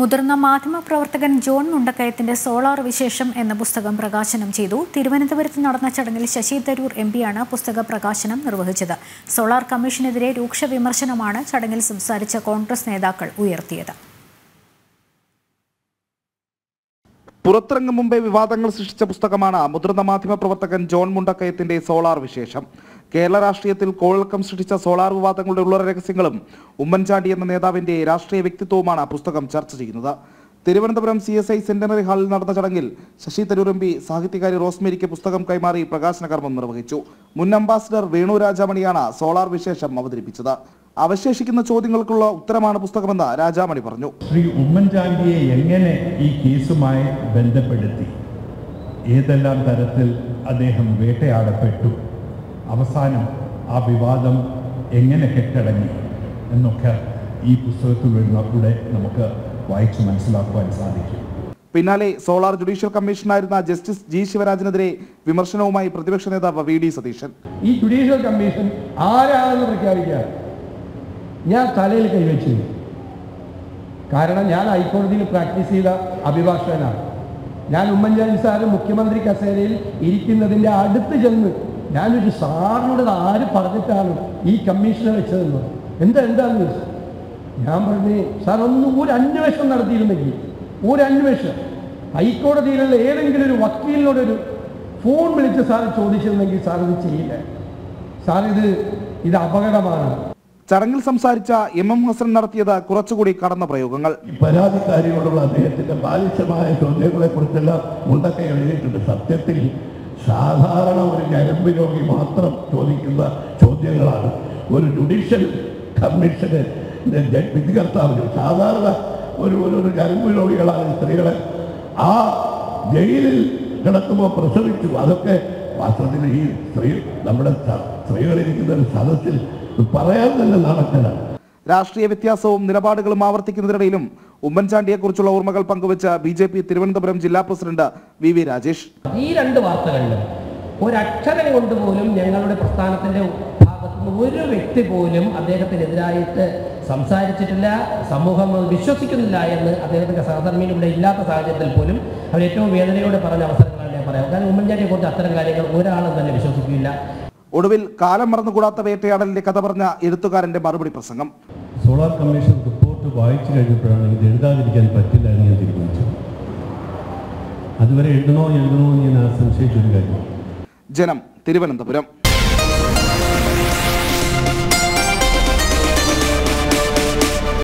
മുതിർന്ന മാധ്യമപ്രവർത്തകൻ John മുണ്ടക്കയത്തിന്റെ solar വിശേഷം എന്ന പുസ്തകം പ്രകാശനം ചെയ്തു. തിരുവനന്തപുരത്ത് നടന്ന ചടങ്ങിൽ ശശി തരൂർ എം പിയാണ് പുസ്തക പ്രകാശനം നിർവഹിച്ചത്. സോളാർ കമ്മീഷനെതിരെ രൂക്ഷ വിമർശനമാണ് ചടങ്ങിൽ സംസാരിച്ച കോൺഗ്രസ് നേതാക്കൾ ഉയർത്തിയത്. പുറത്തിറങ്ങും മുമ്പേ വിവാദങ്ങൾ സൃഷ്ടിച്ച പുസ്തകമാണ് മുതിർന്ന മാധ്യമപ്രവർത്തകൻ ജോൺ മുണ്ടക്കയത്തിന്റെ സോളാർ വിശേഷം. കേരള രാഷ്ട്രീയത്തിൽ കോഴക്കം സൃഷ്ടിച്ച സോളാർ വിവാദങ്ങളുടെ ഉള്ള രഹസ്യങ്ങളും ഉമ്മൻചാണ്ടി എന്ന നേതാവിന്റെ രാഷ്ട്രീയ വ്യക്തിത്വവുമാണ് പുസ്തകം ചർച്ച ചെയ്യുന്നത്. Thiruvananthapuram C S I centenary ഹാളിൽ നടന്ന ചടങ്ങിൽ ശശി തരൂർ എം പി സാഹിത്യകാരി റോസ്മേരിക്ക് പുസ്തകം കൈമാറി പ്രകാശന കർമ്മം നിർവഹിച്ചു. മുൻ അംബാസിഡർ വേണു രാജാമണിയാണ് സോളാർ വിശേഷം അവതരിപ്പിച്ചത്. അവശേഷിക്കുന്ന ചോദ്യങ്ങൾക്കുള്ള ഉത്തരമാണ് പുസ്തകമെന്ന് രാജാമണി പറഞ്ഞു. ശ്രീ ഉമ്മൻചാണ്ടിയെ എങ്ങനെ ഈ കേസുമായി ബന്ധപ്പെടുത്തി? ഏതെല്ലാം തരത്തിൽ അദ്ദേഹം വേട്ടയാടപ്പെട്ടു? അവസാനം ആ വിവാദം എങ്ങനെ കെട്ടടങ്ങി എന്നൊക്കെ ഈ പുസ്തകത്തിലൂടെ നമുക്ക് വായിച്ചു മനസ്സിലാക്കുവാൻ സാധിക്കും. പിന്നാലെ സോളാർ ജുഡീഷ്യൽ കമ്മീഷനായിരുന്ന ജസ്റ്റിസ് ജി ശിവരാജനെതിരെ വിമർശനവുമായി പ്രതിപക്ഷ നേതാവ് വി ഡി സതീശൻ. ഈ ജുഡീഷ്യൽ കമ്മീഷൻ ആരാണെന്ന് പ്രഖ്യാപിക്കുക ഞാൻ തലയിൽ കൈവച്ചു കാരണം ഞാൻ ഹൈക്കോടതിയിൽ പ്രാക്ടീസ് ചെയ്ത അഭിഭാഷകനാണ്. ഞാൻ ഉമ്മൻചാണ്ടി സാറ് മുഖ്യമന്ത്രി കസേരയിൽ ഇരിക്കുന്നതിന്റെ അടുത്ത് ചെന്ന് ഞാനൊരു സാറിനോട് ആര് പറഞ്ഞിട്ടാണ് ഈ കമ്മീഷനെ വെച്ചതെന്ന് എന്താ എന്താന്ന് ചോദിച്ചു ഞാൻ പറഞ്ഞു സാർ ഒന്ന് ഒരു അന്വേഷണം നടത്തിയിരുന്നെങ്കിൽ ഒരു അന്വേഷണം. ഹൈക്കോടതിയിലുള്ള ഏതെങ്കിലും ഒരു വക്കീലിനോടൊരു ഫോൺ വിളിച്ച് സാർ ചോദിച്ചിരുന്നെങ്കിൽ സാർ ഇത് ചെയ്യില്ല. സാർ ഇത് ഇത് അപകടമാണ്. ചടങ്ങിൽ സംസാരിച്ച എം എം ഹസൻ നടത്തിയത് കുറച്ചുകൂടി കടന്ന പ്രയോഗങ്ങൾ. പരാതിക്കാരിയോടുള്ള അദ്ദേഹത്തിന്റെ ബാലിശമായ ചോദ്യങ്ങളെ കുറിച്ചെല്ലാം മുണ്ടൊക്കെ എഴുതിയിട്ടുണ്ട്. സത്യത്തിൽ സാധാരണ ഒരു ഞരമ്പ് രോഗി മാത്രം ചോദിക്കുന്ന ചോദ്യങ്ങളാണ്. ഒരു ജുഡീഷ്യൽ കമ്മീഷന് വിധികർത്താവിന് സാധാരണ ഒരു ഒരു ഒരു ഞരമ്പ് രോഗികളാണ് സ്ത്രീകളെ ആ ജയിലിൽ കിടക്കുമ്പോൾ പ്രസവിച്ചു. അതൊക്കെ വാസ്തവത്തിൽ ഈ സ്ത്രീ നമ്മുടെ സ്ത്രീകളിരിക്കുന്ന ഒരു സദസ്സിൽ പറയാൻ തന്നെ നടക്കലാണ്. രാഷ്ട്രീയ വ്യത്യാസവും നിലപാടുകളും ആവർത്തിക്കുന്നതിനിടയിലും ഉമ്മൻചാണ്ടിയെക്കുറിച്ചുള്ള ഓർമ്മകൾ പങ്കുവച്ച ബി ജെ പി തിരുവനന്തപുരം ജില്ലാ പ്രസിഡന്റ് വി വി രാജേഷ്. ഈ രണ്ട് വാർത്തകളിലും ഒരക്ഷരം കൊണ്ട് പോലും ഞങ്ങളുടെ പ്രസ്ഥാനത്തിന്റെ ഭാഗത്തുനിന്ന് ഒരു വ്യക്തി പോലും അദ്ദേഹത്തിനെതിരായിട്ട് സംസാരിച്ചിട്ടില്ല സമൂഹം വിശ്വസിക്കുന്നില്ല എന്ന് അദ്ദേഹത്തിന്റെ സഹധർമ്മിയിൽ ഇവിടെ ഇല്ലാത്ത സാഹചര്യത്തിൽ പോലും അവർ ഏറ്റവും വേദനയോടെ പറഞ്ഞ അവസരങ്ങളാണ് ഞാൻ പറയാം. കാരണം ഉമ്മൻചാണ്ടിയെ കുറിച്ച് അത്തരം കാര്യങ്ങൾ ഒരാളും തന്നെ വിശ്വസിക്കില്ല ഒടുവിൽ കാലം മറന്നുകൂടാത്ത വേട്ടയാടലിന്റെ കഥ പറഞ്ഞ എഴുത്തുകാരന്റെ മറുപടി പ്രസംഗം. സോളാർ കമ്മീഷൻ റിപ്പോർട്ട് വായിച്ചു കഴിഞ്ഞപ്പോഴാണ് ഇത് എഴുതാതിരിക്കാൻ പറ്റില്ല എന്ന് ഞാൻ തീരുമാനിച്ചു അതുവരെ എഴുതണോ എഴുതണോ എന്ന് ഞാൻ സംശയിച്ചൊരു കാര്യം. ജനം തിരുവനന്തപുരം.